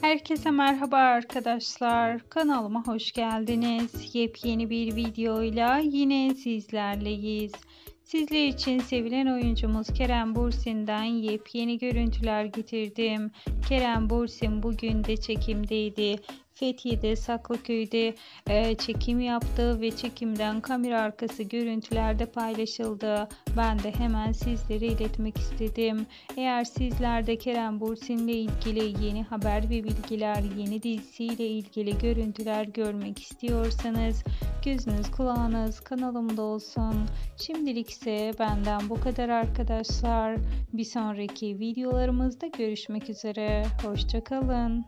Herkese merhaba arkadaşlar. Kanalıma hoş geldiniz. Yepyeni bir videoyla yine sizlerleyiz. Sizler için sevilen oyuncumuz Kerem Bursin'den yepyeni görüntüler getirdim. Kerem Bursin bugün de çekimdeydi. Fethiye'de Saklıköy'de e, çekim yaptı ve çekimden kamera arkası görüntülerde paylaşıldı. Ben de hemen sizlere iletmek istedim. Eğer sizler de Kerem Bursin ile ilgili yeni haber ve bilgiler, yeni dizisiyle ilgili görüntüler görmek istiyorsanız gözünüz kulağınız kanalımda olsun. Şimdilik ise benden bu kadar arkadaşlar. Bir sonraki videolarımızda görüşmek üzere. Hoşçakalın.